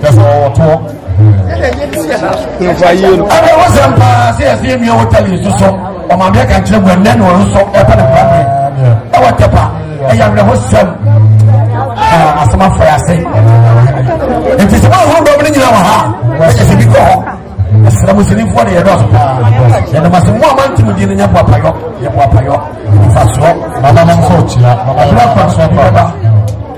That's all what talk. Ɛna ɛwɔ sɛ mpaa sɛ yɛsɛ yɛmia wɔ tali so so ɔmaame ɛka nkyerɛ mu ɛnɛ na ɔno so ɛbɛ ne bra me ɛwɔ tɛpa ɛyɛ awerɛho sɛm asɛm afɔ yɛ ase nti sɛ wɔn ahodoɔ bi ne nyina wɔ ha ɛyɛ sɛ bi kɔ hɔ ɛsrɛ mu sinifoɔ ne yɛdɔɔso paa yɛde ma sɛ mo a mantim di no nyɛ boapayɔ yɛ boapayɔ mfasoɔ ɛberɛ kwan so bi bɛba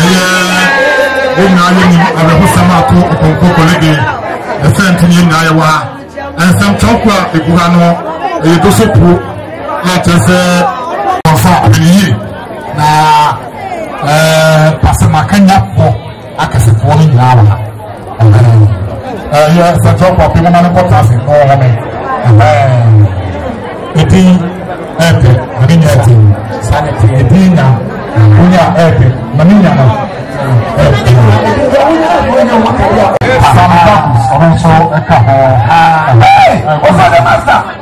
ɛyɛ yɛn nyinaa yɛnim awerɛhosɛm ato ɔpɔnkɔ kɔlege ɛsɛ ntini yɛn nyinaa yɛwɔ ha ɛnsɛm kyɛwko a ɛgu ha no ɛyɛ doso puo a kyerɛ sɛ ɔfa ɔbɛne yie na ɛɛ pasɛ makanya bɔ akɛsefoɔ no nyinaa wɔ ha ɛyɛ sɛtɔ kɔpi mo ma no kɔta ase na wɔn mi eti ɛɛpɛ ɛbi nya ɛti sanity eti nya wonya ɛɛpɛ na mi nya no ɛɛpɛ. Sambakus ɔno nso ɛka ho. Ɔsɔ de masa.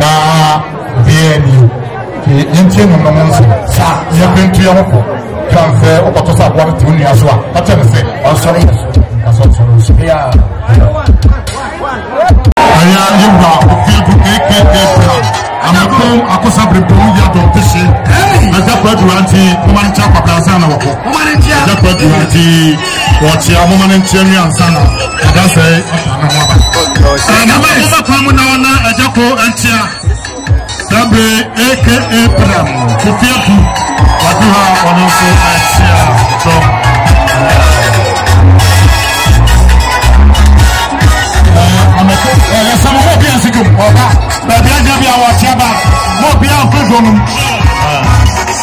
na bia ni nti nti no no mo nso sa yɛ pentu yɛ hokɔ kan sɛ wokɔtɔ sɛ aboa no te wo nua so a ɔkyɛ no sɛ ɔsɔre yɛ so asɔsɔre nso bia ɛyɛ yɛwura ofiigu aka brown amɛkɔm akɔsa berɛbom yɛ adɔm te hye ɛsɛ kɔ aduranti kɔma no kyɛ akwabrasa na wɔkɔ ɛsɛ kɔ aduranti wɔkyea ahoma no nkyerɛ nwi ansa na adasa yi afa na ho aba. ɛnama ahoma kwan mu na wɔn na ɛgya ko nkyea dabe aka pram kofi atu wɔde hɔ a wɔn nso ɛkyea dɔm. ɛyɛ sɛ mo mo bi a si dwom ɔba baabi agya bi a wɔkyea ba mo bi a nko dwom.